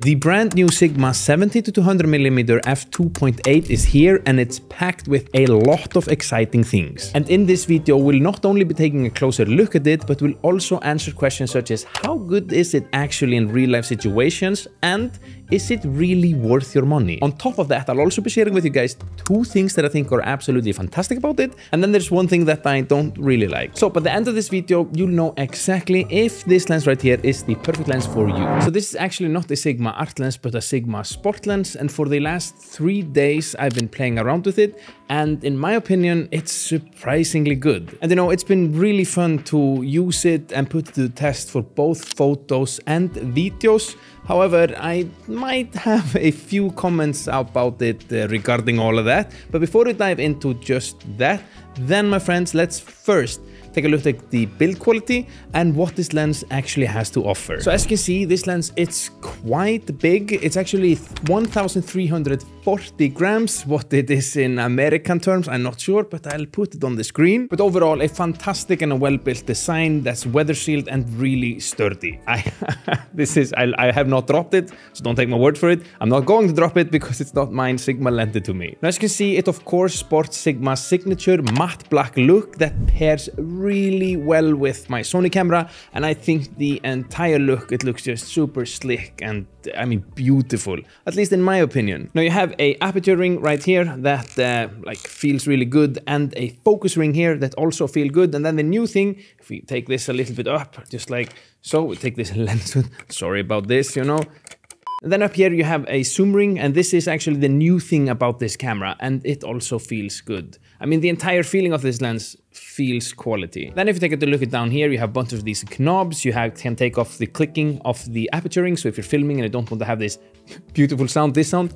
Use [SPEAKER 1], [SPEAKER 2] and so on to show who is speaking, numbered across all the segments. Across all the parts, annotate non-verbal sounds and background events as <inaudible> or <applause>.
[SPEAKER 1] The brand new Sigma 70 to 200mm f2.8 is here and it's packed with a lot of exciting things. And in this video we'll not only be taking a closer look at it, but we'll also answer questions such as how good is it actually in real life situations and is it really worth your money? On top of that, I'll also be sharing with you guys two things that I think are absolutely fantastic about it, and then there's one thing that I don't really like. So by the end of this video, you'll know exactly if this lens right here is the perfect lens for you. So this is actually not a Sigma art lens, but a Sigma sport lens, and for the last three days, I've been playing around with it, and in my opinion, it's surprisingly good. And you know, it's been really fun to use it and put it to the test for both photos and videos, However, I might have a few comments about it uh, regarding all of that. But before we dive into just that, then my friends, let's first take a look at the build quality and what this lens actually has to offer. So as you can see, this lens, it's quite big. It's actually 1,340 grams. What it is in American terms, I'm not sure, but I'll put it on the screen. But overall, a fantastic and a well-built design that's weather sealed and really sturdy. I, <laughs> this is, I, I have not dropped it, so don't take my word for it. I'm not going to drop it because it's not mine. Sigma lent it to me. Now, as you can see, it of course sports Sigma's signature matte black look that pairs really well with my Sony camera and I think the entire look it looks just super slick and I mean beautiful at least in my opinion. Now you have a aperture ring right here that uh, like feels really good and a focus ring here that also feel good and then the new thing if we take this a little bit up just like so we take this <laughs> lens sorry about this you know then up here you have a zoom ring and this is actually the new thing about this camera and it also feels good. I mean the entire feeling of this lens feels quality. Then if you take a look at down here you have a bunch of these knobs, you have, can take off the clicking of the aperture ring so if you're filming and you don't want to have this <laughs> beautiful sound, this sound,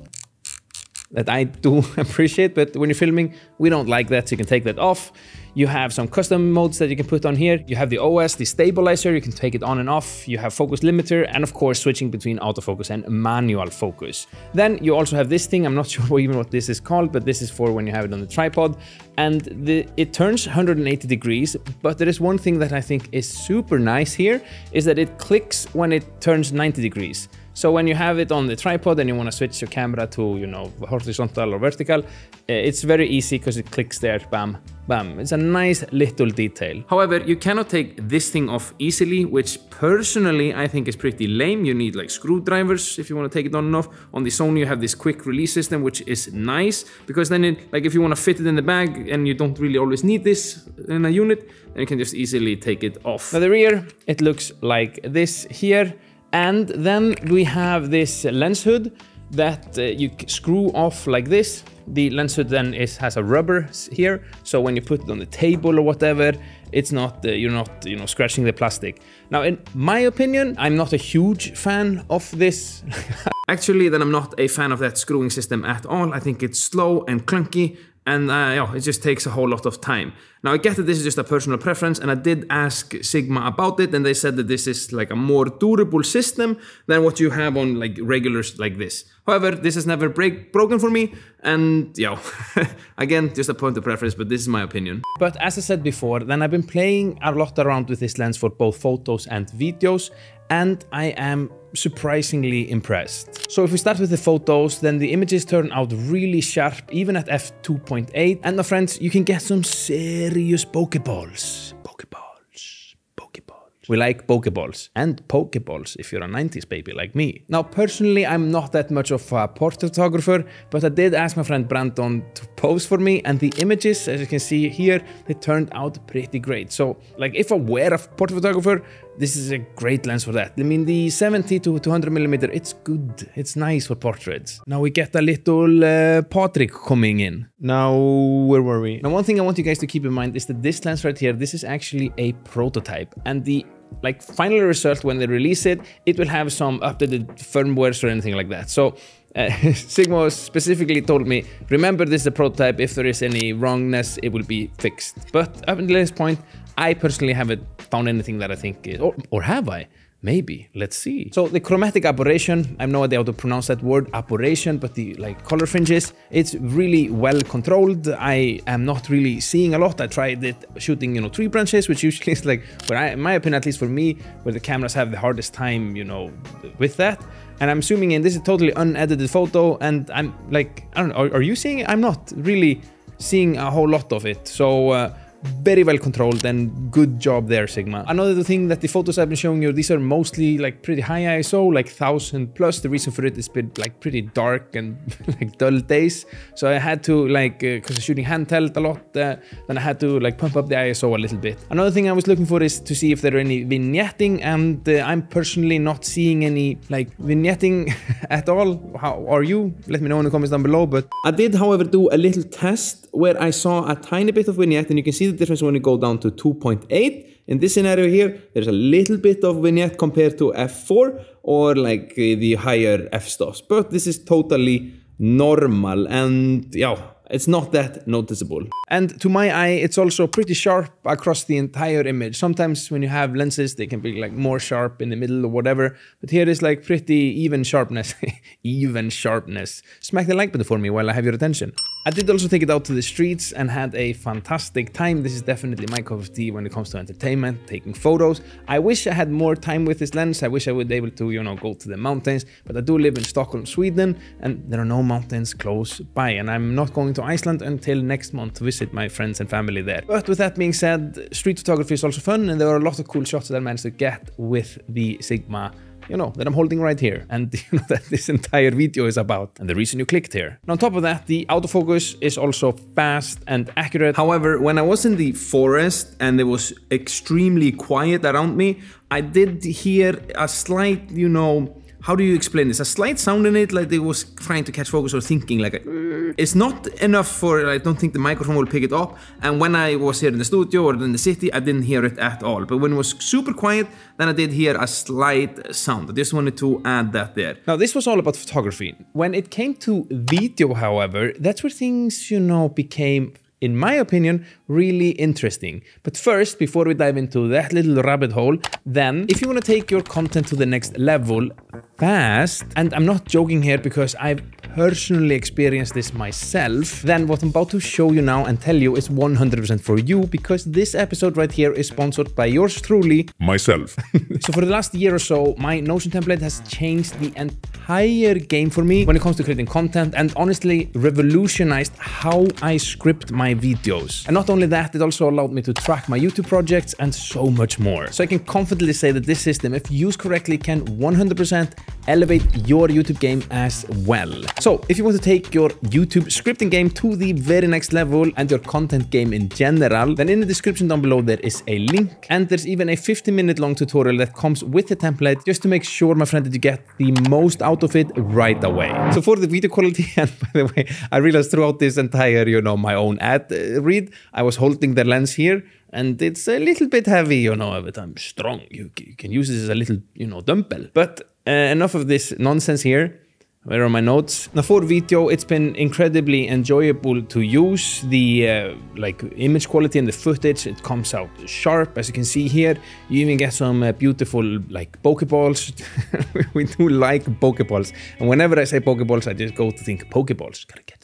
[SPEAKER 1] that I do <laughs> appreciate, but when you're filming, we don't like that, so you can take that off. You have some custom modes that you can put on here. You have the OS, the stabilizer, you can take it on and off. You have focus limiter, and of course, switching between autofocus and manual focus. Then you also have this thing, I'm not <laughs> sure even what this is called, but this is for when you have it on the tripod. And the, it turns 180 degrees, but there is one thing that I think is super nice here, is that it clicks when it turns 90 degrees. So when you have it on the tripod and you want to switch your camera to, you know, horizontal or vertical, eh, it's very easy because it clicks there, bam, bam. It's a nice little detail. However, you cannot take this thing off easily, which personally I think is pretty lame. You need like screwdrivers if you want to take it on and off. On the Sony, you have this quick release system, which is nice because then it, like if you want to fit it in the bag and you don't really always need this in a unit, then you can just easily take it off. Now the rear, it looks like this here. And then we have this lens hood that uh, you screw off like this. The lens hood then is, has a rubber here, so when you put it on the table or whatever, it's not uh, you're not you know scratching the plastic. Now, in my opinion, I'm not a huge fan of this. <laughs> Actually, then I'm not a fan of that screwing system at all. I think it's slow and clunky, and uh, it just takes a whole lot of time. Now I get that this is just a personal preference and I did ask Sigma about it and they said that this is like a more durable system than what you have on like regulars like this. However, this has never break broken for me and yeah, <laughs> again, just a point of preference, but this is my opinion. But as I said before, then I've been playing a lot around with this lens for both photos and videos and I am surprisingly impressed. So if we start with the photos, then the images turn out really sharp, even at f2.8. And my friends, you can get some serious Pokeballs. Pokeballs. Pokeballs. We like Pokeballs and Pokeballs if you're a 90s baby like me. Now, personally, I'm not that much of a portrait photographer, but I did ask my friend Brandon to pose for me, and the images, as you can see here, they turned out pretty great. So, like, if I were a portrait photographer, this is a great lens for that. I mean, the 70 to 200 millimeter, it's good. It's nice for portraits. Now we get a little uh, Patrick coming in. Now, where were we? Now, one thing I want you guys to keep in mind is that this lens right here, this is actually a prototype. And the like final result when they release it, it will have some updated firmwares or anything like that. So uh, <laughs> Sigma specifically told me, remember this is a prototype, if there is any wrongness, it will be fixed. But up until this point, I personally haven't found anything that I think is, or, or have I? Maybe. Let's see. So the chromatic aberration, I have no idea how to pronounce that word, aberration, but the like color fringes, it's really well controlled. I am not really seeing a lot. I tried it shooting, you know, tree branches, which usually <laughs> is like, where I, in my opinion, at least for me, where the cameras have the hardest time, you know, with that. And I'm zooming in, this is totally unedited photo and I'm like, I don't know, are, are you seeing it? I'm not really seeing a whole lot of it. So uh, very well controlled and good job there Sigma. Another thing that the photos I've been showing you, these are mostly like pretty high ISO, like 1000 plus. The reason for it is been like pretty dark and <laughs> like dull days. So I had to like, because uh, I'm shooting handheld a lot, uh, then I had to like pump up the ISO a little bit. Another thing I was looking for is to see if there are any vignetting and uh, I'm personally not seeing any like vignetting <laughs> at all. How are you? Let me know in the comments down below. But I did however do a little test where I saw a tiny bit of vignette and you can see the difference when you go down to 2.8. In this scenario here, there's a little bit of vignette compared to f4 or like the higher f-stops, but this is totally normal and yeah, it's not that noticeable. And to my eye, it's also pretty sharp across the entire image. Sometimes when you have lenses, they can be like more sharp in the middle or whatever, but here is like pretty even sharpness. <laughs> even sharpness. Smack the like button for me while I have your attention. I did also take it out to the streets and had a fantastic time. This is definitely my cup of tea when it comes to entertainment, taking photos. I wish I had more time with this lens. I wish I would be able to, you know, go to the mountains, but I do live in Stockholm, Sweden, and there are no mountains close by, and I'm not going to Iceland until next month to visit my friends and family there. But with that being said, street photography is also fun, and there are a lot of cool shots that I managed to get with the Sigma you know, that I'm holding right here and <laughs> you know, that this entire video is about and the reason you clicked here. And on top of that, the autofocus is also fast and accurate. However, when I was in the forest and it was extremely quiet around me, I did hear a slight, you know, how do you explain this? A slight sound in it, like they was trying to catch focus or thinking like, it's not enough for, I don't think the microphone will pick it up. And when I was here in the studio or in the city, I didn't hear it at all. But when it was super quiet, then I did hear a slight sound. I just wanted to add that there. Now, this was all about photography. When it came to video, however, that's where things, you know, became in my opinion, really interesting. But first, before we dive into that little rabbit hole, then if you want to take your content to the next level fast, and I'm not joking here because I've personally experienced this myself, then what I'm about to show you now and tell you is 100% for you because this episode right here is sponsored by yours truly,
[SPEAKER 2] myself. <laughs>
[SPEAKER 1] so for the last year or so, my Notion template has changed the entire game for me when it comes to creating content and honestly revolutionized how I script my videos. And not only that, it also allowed me to track my YouTube projects and so much more. So I can confidently say that this system, if used correctly, can 100% elevate your YouTube game as well. So if you want to take your YouTube scripting game to the very next level and your content game in general, then in the description down below there is a link and there's even a 15 minute long tutorial that comes with the template just to make sure, my friend, that you get the most out of it right away. So for the video quality, <laughs> and by the way, I realized throughout this entire, you know, my own ad uh, read, I was holding the lens here and it's a little bit heavy, you know, but I'm strong. You, you can use this as a little, you know, dumbbell. But uh, enough of this nonsense here. Where are my notes? Now for video, it's been incredibly enjoyable to use. The uh, like image quality and the footage, it comes out sharp, as you can see here. You even get some uh, beautiful like Pokeballs. <laughs> we do like Pokeballs. And whenever I say Pokeballs, I just go to think Pokeballs. Gotta get.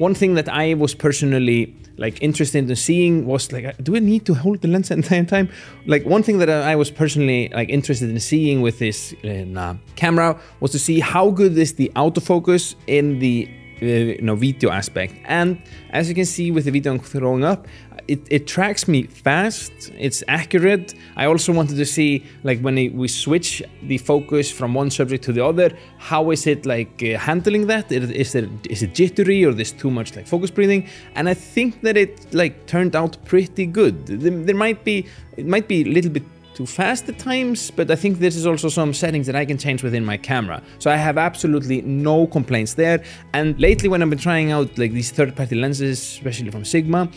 [SPEAKER 1] One thing that I was personally like interested in seeing was like, do we need to hold the lens at the entire time? Like one thing that I was personally like interested in seeing with this uh, camera was to see how good is the autofocus in the uh, you know video aspect. And as you can see with the video I'm throwing up it, it tracks me fast it's accurate. I also wanted to see like when we switch the focus from one subject to the other how is it like uh, handling that? Is there is it jittery or there's too much like focus breathing? And I think that it like turned out pretty good. There might be it might be a little bit too fast at times, but I think this is also some settings that I can change within my camera. So I have absolutely no complaints there. And lately when I've been trying out like these third-party lenses, especially from Sigma,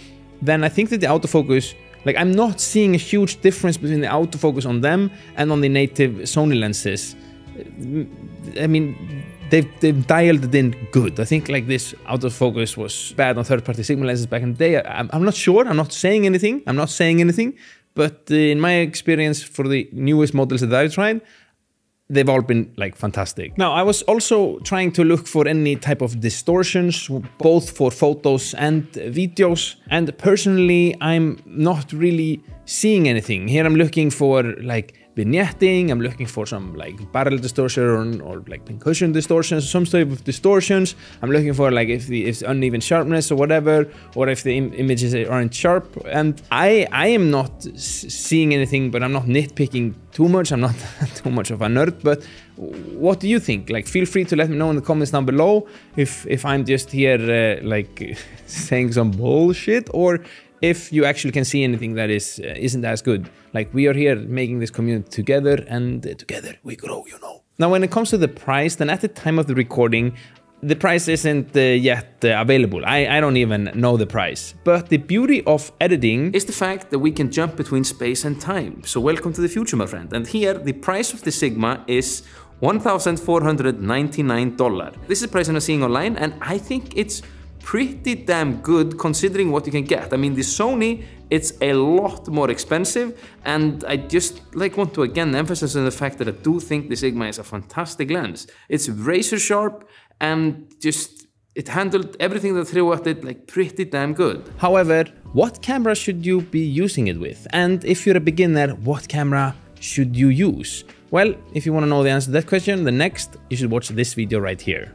[SPEAKER 1] then I think that the autofocus, like I'm not seeing a huge difference between the autofocus on them and on the native Sony lenses. I mean, they've, they've dialed it in good. I think like this autofocus was bad on third-party Sigma lenses back in the day. I'm, I'm not sure. I'm not saying anything. I'm not saying anything. But in my experience for the newest models that I've tried, they've all been like fantastic. Now, I was also trying to look for any type of distortions, both for photos and videos. And personally, I'm not really seeing anything. Here I'm looking for like vignetting, I'm looking for some like barrel distortion or, or like pincushion distortions, some type of distortions. I'm looking for like if the if uneven sharpness or whatever, or if the Im images aren't sharp. And I I am not seeing anything, but I'm not nitpicking too much. I'm not <laughs> too much of a nerd, but what do you think? Like, feel free to let me know in the comments down below if if I'm just here uh, like <laughs> saying some bullshit or if you actually can see anything that is uh, isn't as good. Like we are here making this community together, and uh, together we grow. You know. Now, when it comes to the price, then at the time of the recording, the price isn't uh, yet uh, available. I, I don't even know the price. But the beauty of editing is the fact that we can jump between space and time. So welcome to the future, my friend. And here, the price of the Sigma is $1,499. This is the price I'm seeing online, and I think it's pretty damn good considering what you can get. I mean, the Sony, it's a lot more expensive, and I just like want to again emphasize on the fact that I do think the Sigma is a fantastic lens. It's razor sharp and just it handled everything that threw at it like pretty damn good. However, what camera should you be using it with? And if you're a beginner, what camera should you use? Well, if you want to know the answer to that question, the next you should watch this video right here.